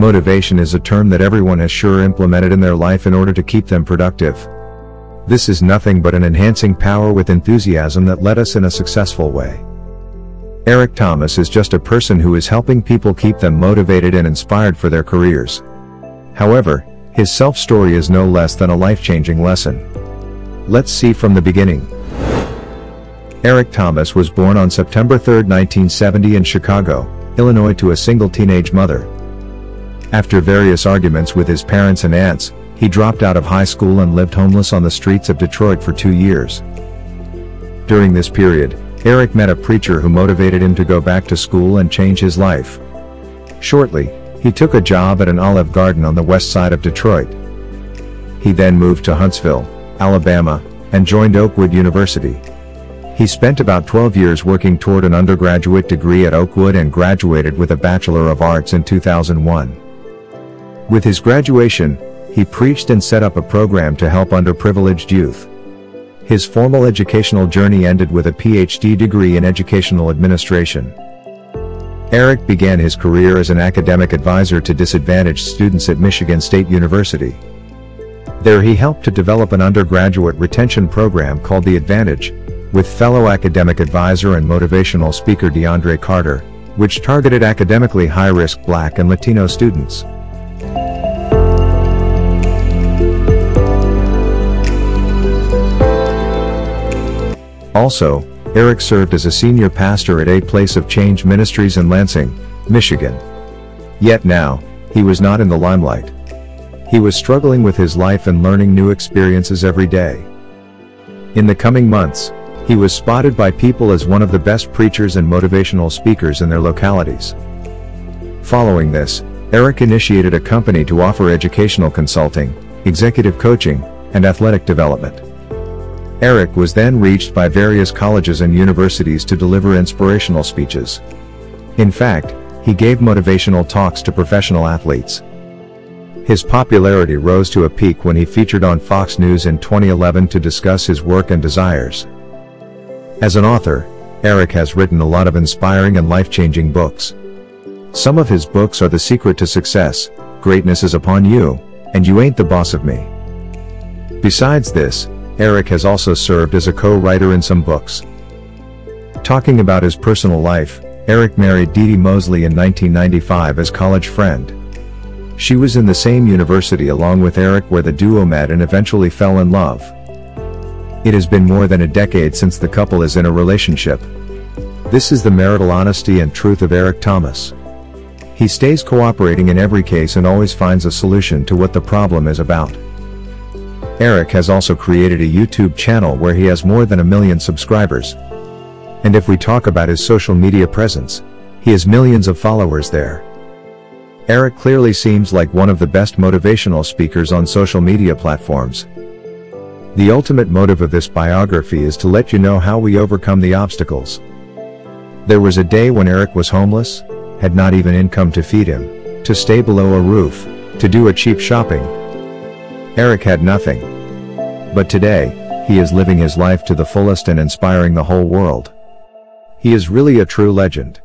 Motivation is a term that everyone has sure implemented in their life in order to keep them productive. This is nothing but an enhancing power with enthusiasm that led us in a successful way. Eric Thomas is just a person who is helping people keep them motivated and inspired for their careers. However, his self-story is no less than a life-changing lesson. Let's see from the beginning. Eric Thomas was born on September 3, 1970 in Chicago, Illinois to a single teenage mother. After various arguments with his parents and aunts, he dropped out of high school and lived homeless on the streets of Detroit for two years. During this period, Eric met a preacher who motivated him to go back to school and change his life. Shortly, he took a job at an olive garden on the west side of Detroit. He then moved to Huntsville, Alabama, and joined Oakwood University. He spent about 12 years working toward an undergraduate degree at Oakwood and graduated with a Bachelor of Arts in 2001. With his graduation, he preached and set up a program to help underprivileged youth. His formal educational journey ended with a PhD degree in educational administration. Eric began his career as an academic advisor to disadvantaged students at Michigan State University. There he helped to develop an undergraduate retention program called The Advantage, with fellow academic advisor and motivational speaker DeAndre Carter, which targeted academically high-risk black and Latino students. Also, Eric served as a senior pastor at A Place of Change Ministries in Lansing, Michigan. Yet now, he was not in the limelight. He was struggling with his life and learning new experiences every day. In the coming months, he was spotted by people as one of the best preachers and motivational speakers in their localities. Following this, Eric initiated a company to offer educational consulting, executive coaching, and athletic development. Eric was then reached by various colleges and universities to deliver inspirational speeches. In fact, he gave motivational talks to professional athletes. His popularity rose to a peak when he featured on Fox News in 2011 to discuss his work and desires. As an author, Eric has written a lot of inspiring and life-changing books. Some of his books are The Secret to Success, Greatness is Upon You, and You Ain't the Boss of Me. Besides this, Eric has also served as a co-writer in some books. Talking about his personal life, Eric married Dee Dee Mosley in 1995 as college friend. She was in the same university along with Eric where the duo met and eventually fell in love. It has been more than a decade since the couple is in a relationship. This is the marital honesty and truth of Eric Thomas. He stays cooperating in every case and always finds a solution to what the problem is about. Eric has also created a YouTube channel where he has more than a million subscribers. And if we talk about his social media presence, he has millions of followers there. Eric clearly seems like one of the best motivational speakers on social media platforms. The ultimate motive of this biography is to let you know how we overcome the obstacles. There was a day when Eric was homeless, had not even income to feed him, to stay below a roof, to do a cheap shopping, Eric had nothing. But today, he is living his life to the fullest and inspiring the whole world. He is really a true legend.